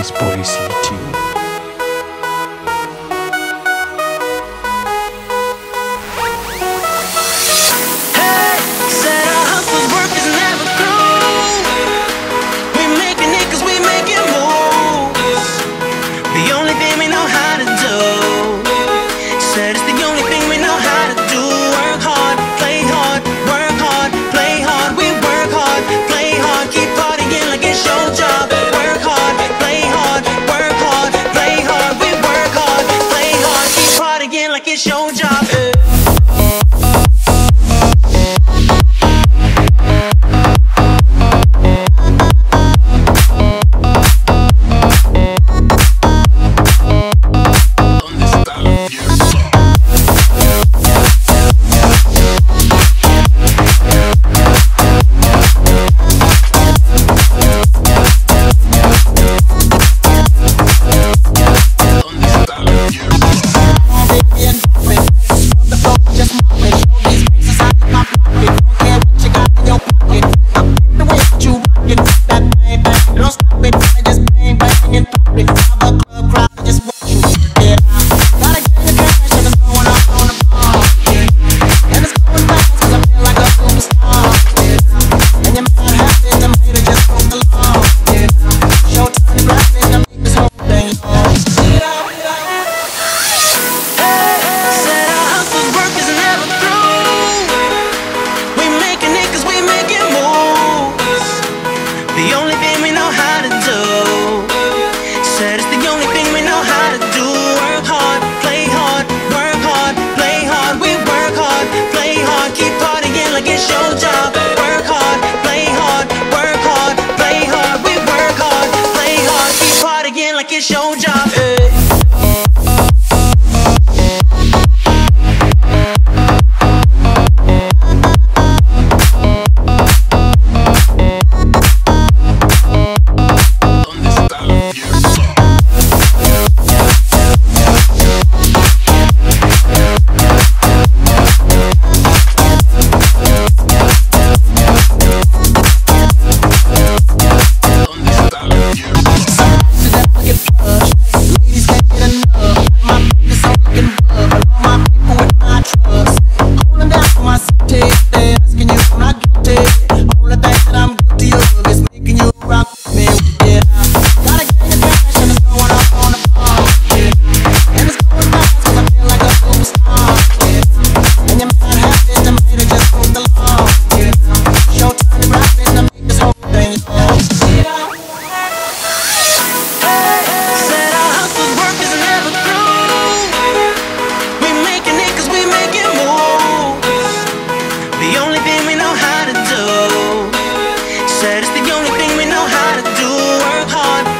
is esse Tea. It's your job. said it's the only thing we know how to do. Work hard.